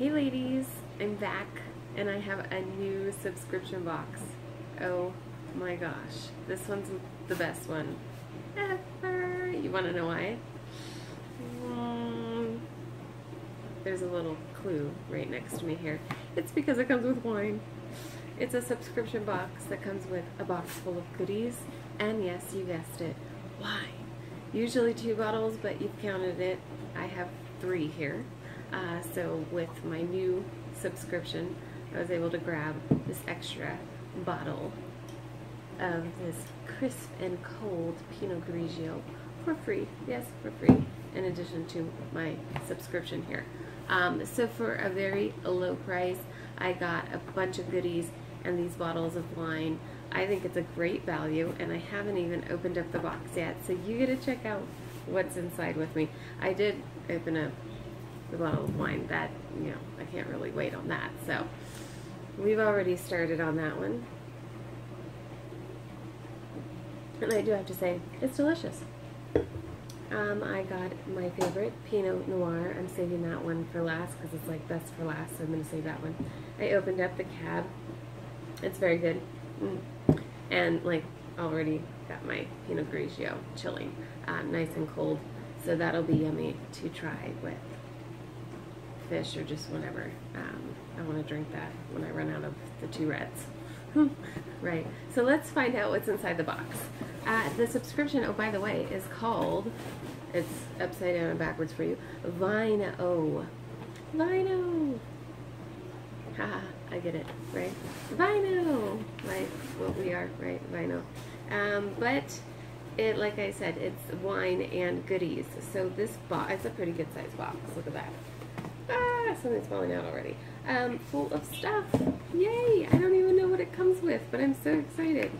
Hey ladies, I'm back and I have a new subscription box. Oh my gosh, this one's the best one ever. You want to know why? Mm, there's a little clue right next to me here. It's because it comes with wine. It's a subscription box that comes with a box full of goodies and yes, you guessed it, wine. Usually two bottles, but you've counted it. I have three here. Uh, so with my new subscription, I was able to grab this extra bottle of this crisp and cold Pinot Grigio for free. Yes, for free, in addition to my subscription here. Um, so for a very low price, I got a bunch of goodies and these bottles of wine. I think it's a great value, and I haven't even opened up the box yet, so you get to check out what's inside with me. I did open up the bottle of wine. That, you know, I can't really wait on that. So we've already started on that one. And I do have to say, it's delicious. Um, I got my favorite Pinot Noir. I'm saving that one for last because it's like best for last, so I'm going to save that one. I opened up the cab. It's very good. Mm. And like already got my Pinot Grigio chilling, um, nice and cold. So that'll be yummy to try with fish or just whenever um, I want to drink that when I run out of the two reds. right, so let's find out what's inside the box. Uh, the subscription, oh, by the way, is called, it's upside down and backwards for you, VineOh. VineOh. Haha, I get it, right? VineOh, like what we are, right? VineOh. Um, but it, like I said, it's wine and goodies. So this box, it's a pretty good size box. Look at that something's falling out already. Um, full of stuff. Yay! I don't even know what it comes with, but I'm so excited.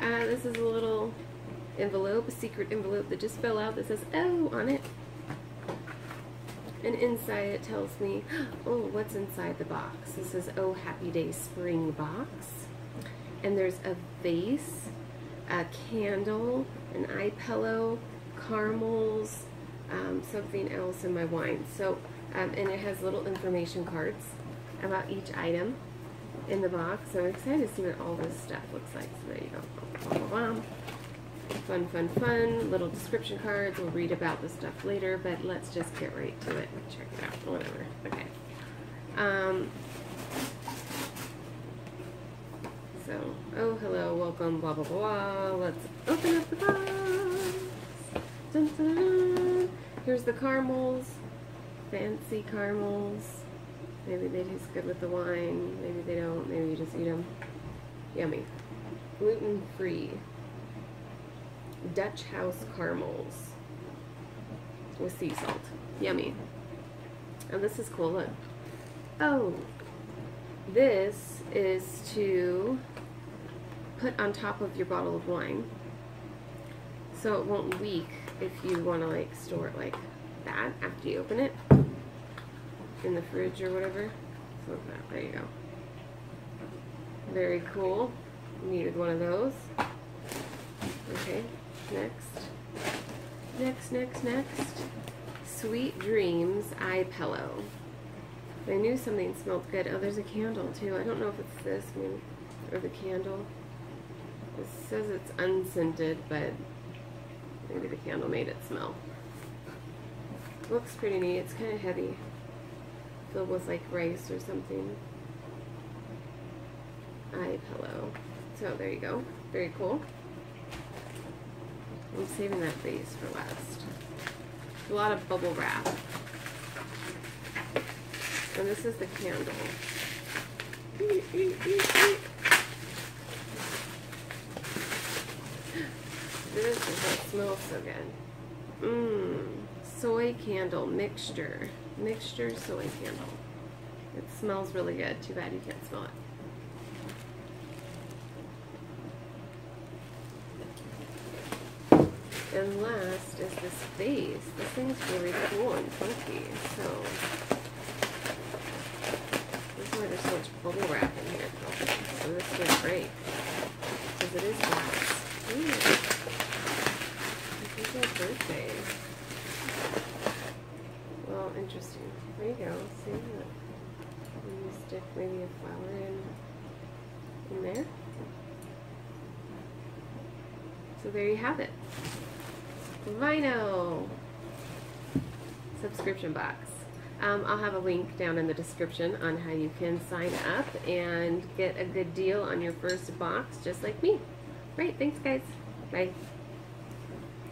Uh, this is a little envelope, a secret envelope that just fell out that says "Oh" on it. And inside it tells me, oh, what's inside the box. This is Oh Happy Day Spring Box. And there's a vase, a candle, an eye pillow, caramels, um, something else in my wine. So um, and it has little information cards about each item in the box. So I'm excited to see what all this stuff looks like. So there you go. Fun, fun, fun. Little description cards. We'll read about the stuff later, but let's just get right to it. Check it out. Whatever. Okay. Um, so, oh, hello, welcome, blah, blah, blah. Let's open up the box. Dun, dun, dun. Here's the caramels fancy caramels. Maybe they taste good with the wine. Maybe they don't. Maybe you just eat them. Yummy. Gluten free. Dutch house caramels with sea salt. Yummy. And this is cool. Look. Oh, this is to put on top of your bottle of wine so it won't leak if you want to like store it like that after you open it in the fridge or whatever. So that, there you go. Very cool. Needed one of those. Okay, next. Next, next, next. Sweet Dreams Eye Pillow. I knew something smelled good. Oh, there's a candle too. I don't know if it's this one or the candle. It says it's unscented, but maybe the candle made it smell. Looks pretty neat. It's kind of heavy. Filled with like rice or something. Eye pillow. So there you go. Very cool. I'm saving that base for last. A lot of bubble wrap. And this is the candle. This is what smells so good. Mmm soy candle mixture. Mixture soy candle. It smells really good. Too bad you can't smell it. And last is this vase. This thing's really cool and funky. So this is why there's so much bubble wrap in here. So this is great. Because it is glass. Ooh. Is my interesting. There you go. See? stick maybe a flower in, in there. So there you have it. VineOh subscription box. Um, I'll have a link down in the description on how you can sign up and get a good deal on your first box, just like me. Right, thanks guys. Bye.